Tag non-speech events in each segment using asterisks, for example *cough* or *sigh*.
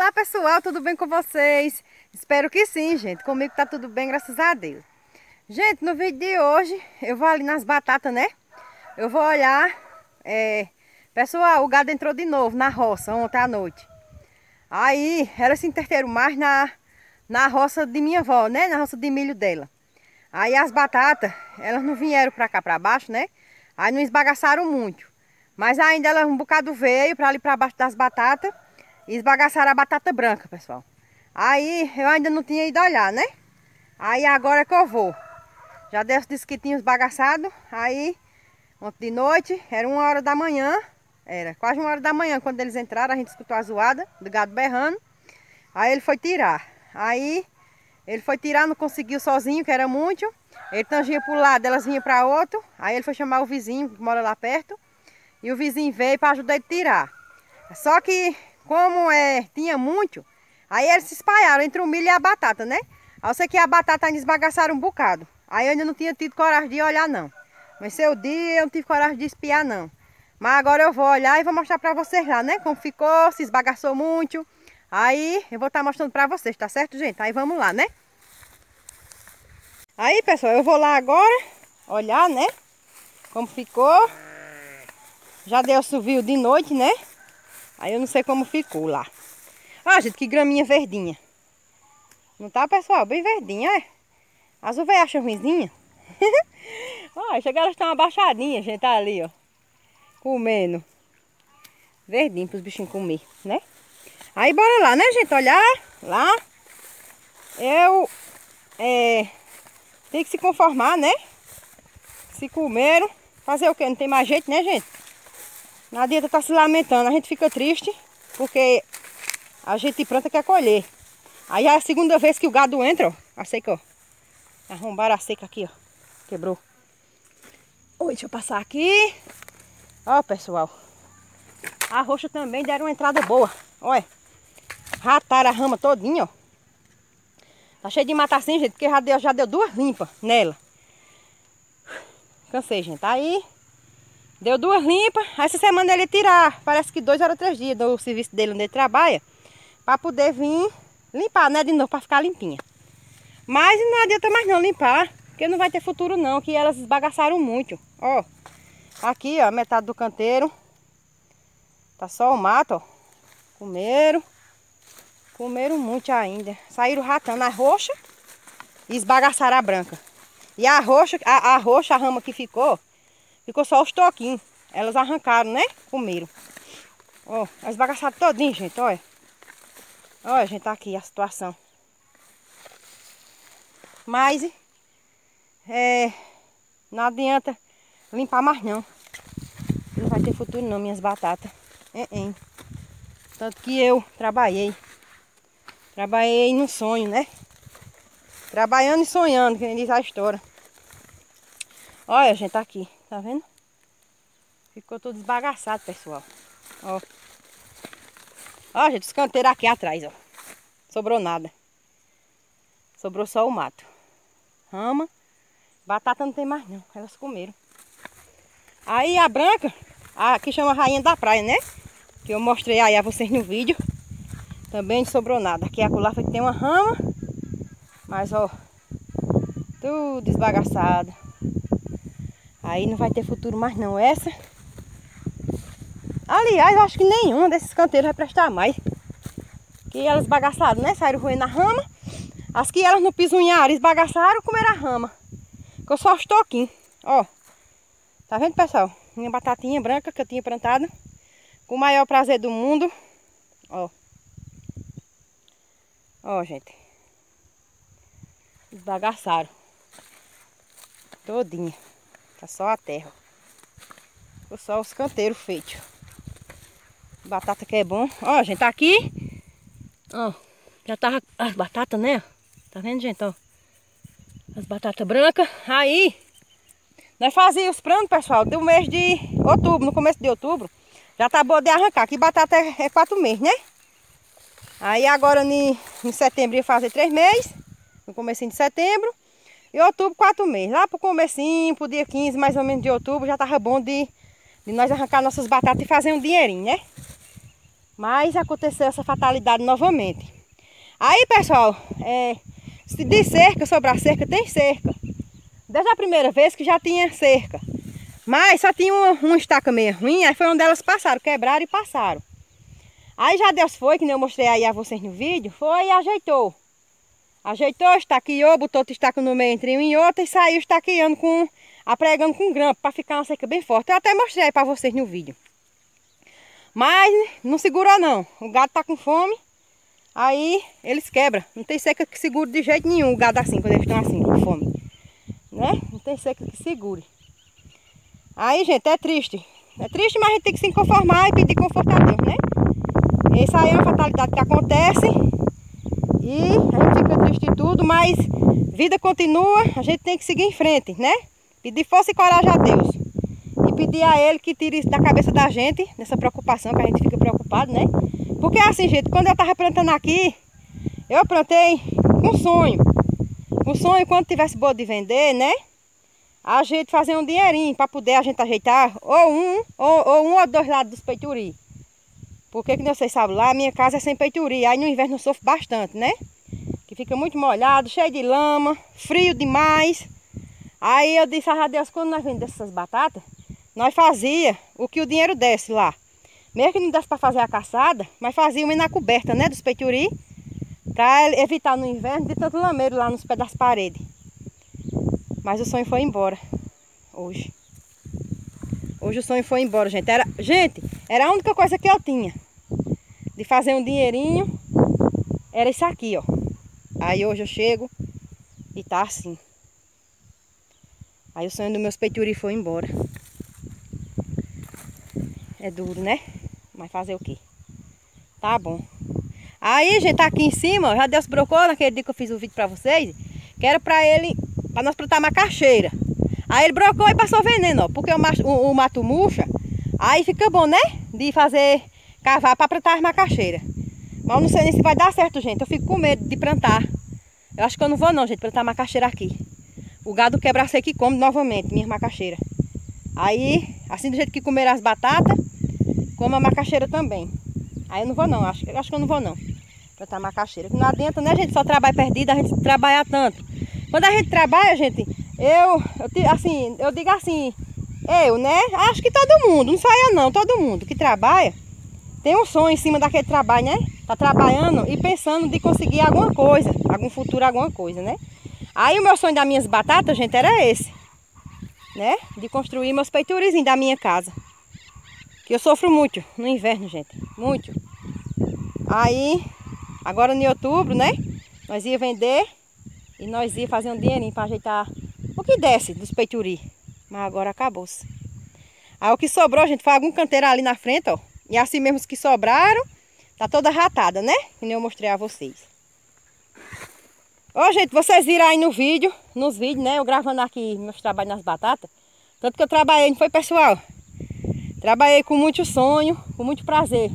Olá pessoal, tudo bem com vocês? Espero que sim, gente. Comigo tá tudo bem, graças a Deus. Gente, no vídeo de hoje, eu vou ali nas batatas, né? Eu vou olhar... É... Pessoal, o gado entrou de novo na roça ontem à noite. Aí, elas se interteram mais na, na roça de minha avó, né? Na roça de milho dela. Aí as batatas, elas não vieram pra cá, pra baixo, né? Aí não esbagaçaram muito. Mas ainda elas um bocado veio pra ali pra baixo das batatas. Esbagaçaram a batata branca, pessoal. Aí eu ainda não tinha ido olhar, né? Aí agora é que eu vou. Já Deus disse que tinha esbagaçado. Aí, ontem de noite, era uma hora da manhã. Era quase uma hora da manhã quando eles entraram. A gente escutou a zoada do gado berrando. Aí ele foi tirar. Aí ele foi tirar, não conseguiu sozinho, que era muito. Ele tangia para o lado, elas vinham para outro. Aí ele foi chamar o vizinho, que mora lá perto. E o vizinho veio para ajudar ele a tirar. Só que como é, tinha muito, aí eles se espalharam entre o milho e a batata, né? Aí sei que a batata ainda esbagaçaram um bocado. Aí eu ainda não tinha tido coragem de olhar não. Mas seu dia eu não tive coragem de espiar não. Mas agora eu vou olhar e vou mostrar pra vocês lá, né? Como ficou, se esbagaçou muito. Aí eu vou estar tá mostrando pra vocês, tá certo, gente? Aí vamos lá, né? Aí, pessoal, eu vou lá agora olhar, né? Como ficou. Já deu subiu de noite, né? Aí eu não sei como ficou lá. Ah, gente, que graminha verdinha. Não tá, pessoal? Bem verdinha, é? As uvas acham ruimzinha. Olha, *laughs* chegaram a estar uma baixadinha, gente, tá ali, ó. Comendo. Verdinho pros bichinhos comer, né? Aí bora lá, né, gente? Olhar lá. Eu... É... Tem que se conformar, né? Se comeram. Fazer o quê? Não tem mais jeito, né, gente? Não adianta estar tá se lamentando, a gente fica triste porque a gente planta quer colher. Aí é a segunda vez que o gado entra, ó, a seca, ó. Arrombaram a seca aqui, ó. Quebrou. Oi, deixa eu passar aqui. Ó, pessoal. A roxa também deram uma entrada boa. Olha. Rataram a rama todinha, ó. Tá cheio de mata assim, gente, porque já deu, já deu duas limpas nela. Cansei, gente. Aí Deu duas limpas. Essa semana ele tirar, parece que dois ou três dias do serviço dele onde ele trabalha. Para poder vir limpar, né? De novo, para ficar limpinha. Mas não adianta mais não limpar. Porque não vai ter futuro não, que elas esbagaçaram muito. Ó, aqui ó, metade do canteiro. Tá só o mato, ó. Comeram. Comeram muito ainda. Saíram ratando a roxa e esbagaçaram a branca. E a roxa, a, a roxa, a rama que ficou, Ficou só os toquinhos. Elas arrancaram, né? Comeram. Ó, elas bagaçaram todinho, gente, olha. Olha, gente, tá aqui a situação. Mas, é, não adianta limpar mais não. Não vai ter futuro não, minhas batatas. É, é. Tanto que eu trabalhei. Trabalhei no sonho, né? Trabalhando e sonhando, que nem diz a história. Olha, gente, tá aqui. Tá vendo? Ficou tudo esbagaçado, pessoal. Ó. Ó, gente, os canteiros aqui atrás, ó. Sobrou nada. Sobrou só o mato. Rama. Batata não tem mais não. Elas comeram. Aí a branca, a que chama rainha da praia, né? Que eu mostrei aí a vocês no vídeo. Também não sobrou nada. Aqui a lá foi que tem uma rama. Mas ó, tudo esbagaçado. Aí não vai ter futuro mais não. Essa. Aliás, eu acho que nenhuma desses canteiros vai prestar mais. Que elas bagaçaram, né? Saíram roendo a rama. As que elas não pisunharam, esbagaçaram, comeram a rama. Ficou só os toquinhos. Ó. Tá vendo, pessoal? Minha batatinha branca que eu tinha plantado. Com o maior prazer do mundo. Ó. Ó, gente. Esbagaçaram. Todinha. Tá só a terra. Ficou só os canteiros feitos. Batata que é bom. Ó, gente, tá aqui. Ó, já tava as batatas, né? Tá vendo, gente, ó? As batatas brancas. Aí, nós fazíamos os planos, pessoal, do mês de outubro, no começo de outubro. Já tá boa de arrancar. Aqui batata é, é quatro meses, né? Aí agora em, em setembro ia fazer três meses. No começo de setembro. E outubro, quatro meses. Lá pro comecinho, pro dia 15 mais ou menos de outubro, já tava bom de, de nós arrancar nossas batatas e fazer um dinheirinho, né? Mas aconteceu essa fatalidade novamente. Aí, pessoal, é, de cerca, sobre a cerca, tem cerca. Desde a primeira vez que já tinha cerca. Mas só tinha uma, uma estaca meio ruim, aí foi onde elas passaram, quebraram e passaram. Aí já Deus foi, que nem eu mostrei aí a vocês no vídeo, foi e ajeitou. Ajeitou, estaqueou, botou outro estaca no meio entre um e outro e saiu estaqueando com, apregando com grampo, para ficar uma seca bem forte. Eu até mostrei para vocês no vídeo. Mas não segurou não, o gado tá com fome, aí eles quebram. Não tem seca que segure de jeito nenhum o gado assim, quando eles estão assim, com fome. Né? Não tem seca que segure. Aí, gente, é triste. É triste, mas a gente tem que se conformar e pedir conforto a Deus, né? Isso aí é uma fatalidade que acontece e a gente fica triste e tudo, mas vida continua, a gente tem que seguir em frente, né? Pedir força e coragem a Deus. E pedir a Ele que tire isso da cabeça da gente, nessa preocupação que a gente fica preocupado, né? Porque assim, gente, quando eu estava plantando aqui, eu plantei com sonho. Com sonho, quando tivesse boa de vender, né? A gente fazer um dinheirinho para poder a gente ajeitar ou um ou, ou um ou dois lados dos peituri. Porque, que vocês sabem, lá minha casa é sem peitoria. Aí no inverno eu sofro bastante, né? Fica muito molhado, cheio de lama, frio demais. Aí eu disse a Deus, quando nós vendemos essas batatas, nós fazia o que o dinheiro desse lá. Mesmo que não desse para fazer a caçada, mas fazia uma na coberta, né, dos peituri. Para evitar no inverno de tanto lameiro lá nos pés das paredes. Mas o sonho foi embora. Hoje. Hoje o sonho foi embora, gente. Era, gente, era a única coisa que eu tinha. De fazer um dinheirinho. Era isso aqui, ó. Aí hoje eu chego e tá assim. Aí o sonho dos meus peituri foi embora. É duro, né? Mas fazer o quê? Tá bom. Aí, gente, tá aqui em cima, já Deus brocou naquele dia que eu fiz o vídeo pra vocês. Que era pra ele, pra nós plantar macaxeira. Aí ele brocou e passou veneno, ó. Porque o, o, o mato murcha, aí fica bom, né? De fazer cavar para plantar as macaxeiras. Mas eu não sei nem se vai dar certo, gente. Eu fico com medo de plantar. Eu acho que eu não vou não, gente, plantar macaxeira aqui. O gado quebra seco e come novamente minhas macaxeiras. Aí, assim do jeito que comer as batatas, como a macaxeira também. Aí eu não vou não, acho, acho que eu não vou não. Plantar macaxeira. Não adianta, né, gente? Só trabalho perdido, a gente trabalha tanto. Quando a gente trabalha, gente, eu, eu, assim, eu digo assim, eu, né? Acho que todo mundo, não eu não, todo mundo que trabalha tem um sonho em cima daquele trabalho, né? Tá trabalhando e pensando de conseguir alguma coisa, algum futuro, alguma coisa, né? Aí o meu sonho das minhas batatas, gente, era esse, né? De construir meus peiturizinhos da minha casa. Que eu sofro muito no inverno, gente, muito. Aí, agora em outubro, né? Nós ia vender e nós ia fazer um dinheirinho para ajeitar o que desce dos peituri. Mas agora acabou-se. Aí o que sobrou, gente, foi algum canteiro ali na frente, ó. E assim mesmo os que sobraram, tá toda ratada, né? Que nem eu mostrei a vocês. Ó, gente, vocês viram aí no vídeo, nos vídeos, né? Eu gravando aqui meus trabalhos nas batatas. Tanto que eu trabalhei, não foi, pessoal? Trabalhei com muito sonho, com muito prazer.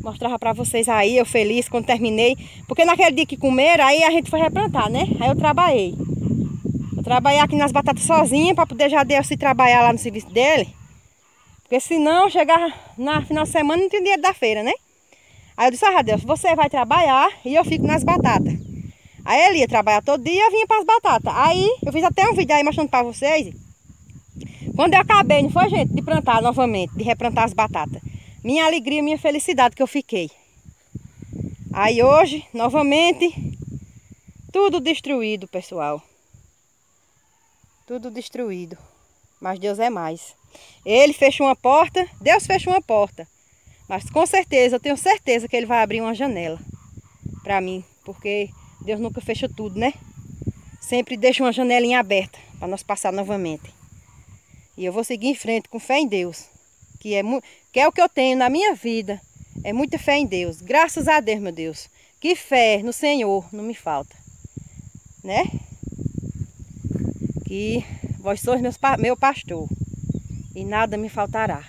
Mostrava pra vocês aí, eu feliz quando terminei. Porque naquele dia que comeram, aí a gente foi replantar, né? Aí eu trabalhei trabalhar aqui nas batatas sozinha para poder já Deus se trabalhar lá no serviço dele. Porque senão chegar na final de semana não tem dinheiro da feira, né? Aí eu disse, ah Deus, você vai trabalhar e eu fico nas batatas. Aí ele ia trabalhar todo dia e eu vinha para as batatas. Aí eu fiz até um vídeo aí mostrando para vocês. Quando eu acabei, não foi gente, de plantar novamente, de replantar as batatas. Minha alegria, minha felicidade que eu fiquei. Aí hoje, novamente, tudo destruído, pessoal. Tudo destruído. Mas Deus é mais. Ele fechou uma porta, Deus fechou uma porta. Mas com certeza, eu tenho certeza que ele vai abrir uma janela para mim. Porque Deus nunca fecha tudo, né? Sempre deixa uma janelinha aberta para nós passar novamente. E eu vou seguir em frente com fé em Deus. Que é, que é o que eu tenho na minha vida. É muita fé em Deus. Graças a Deus, meu Deus. Que fé no Senhor não me falta. Né? que vós sois meus, meu pastor e nada me faltará.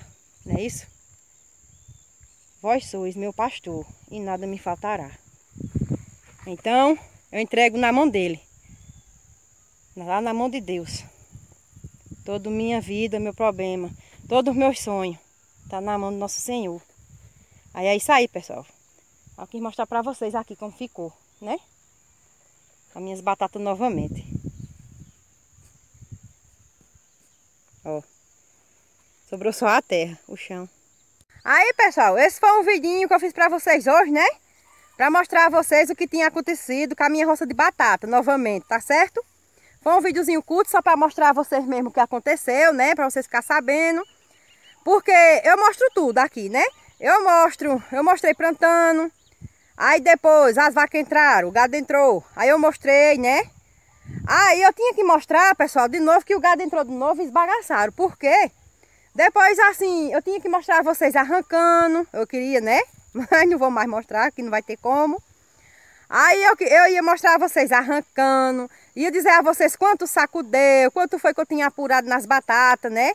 Não é isso? Vós sois meu pastor e nada me faltará. Então, eu entrego na mão dele. Lá na mão de Deus. Toda minha vida, meu problema, todos os meus sonhos, está na mão do nosso Senhor. Aí é isso aí, pessoal. Eu quis mostrar pra vocês aqui como ficou, né? As minhas batatas novamente. Ó. Sobrou só a terra, o chão. Aí, pessoal, esse foi um vidinho que eu fiz pra vocês hoje, né? Pra mostrar a vocês o que tinha acontecido com a minha roça de batata, novamente, tá certo? Foi um videozinho curto só pra mostrar a vocês mesmo o que aconteceu, né? Pra vocês ficarem sabendo. Porque eu mostro tudo aqui, né? Eu mostro, eu mostrei plantando. Aí depois as vacas entraram, o gado entrou. Aí eu mostrei, né? Aí eu tinha que mostrar, pessoal, de novo que o gado entrou de novo e esbagaçaram. Por quê? Depois, assim, eu tinha que mostrar a vocês arrancando. Eu queria, né? *laughs* Mas não vou mais mostrar, que não vai ter como. Aí eu, eu ia mostrar a vocês arrancando. Ia dizer a vocês quanto saco deu, quanto foi que eu tinha apurado nas batatas, né?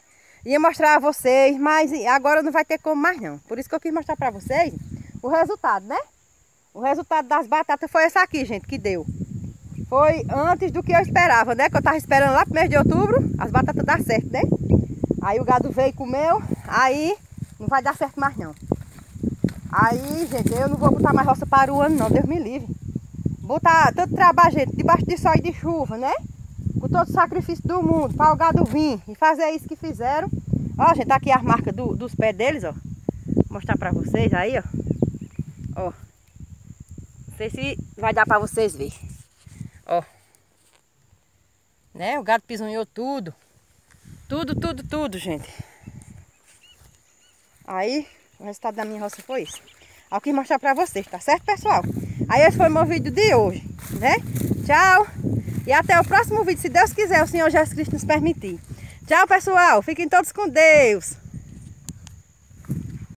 Ia mostrar a vocês, mas agora não vai ter como mais não. Por isso que eu quis mostrar para vocês o resultado, né? O resultado das batatas foi essa aqui, gente, que deu. Foi antes do que eu esperava, né? Que eu tava esperando lá pro mês de outubro, as batatas dar certo, né? Aí o gado veio e comeu, aí não vai dar certo mais não. Aí, gente, eu não vou botar mais roça para o ano não, Deus me livre. Botar tanto trabalho, gente, debaixo de sol e de chuva, né? com todo o sacrifício do mundo, para o gado vir e fazer isso que fizeram. Ó, gente, tá aqui as marcas do, dos pés deles, ó. Vou mostrar para vocês aí, ó. Ó. Não sei se vai dar para vocês verem. Ó. Né? O gado pisonhou tudo. Tudo, tudo, tudo, gente. Aí, o resultado da minha roça foi isso. Eu quis mostrar para vocês, tá certo, pessoal? Aí esse foi o meu vídeo de hoje, né? Tchau! E até o próximo vídeo, se Deus quiser, o Senhor Jesus Cristo nos permitir. Tchau, pessoal. Fiquem todos com Deus.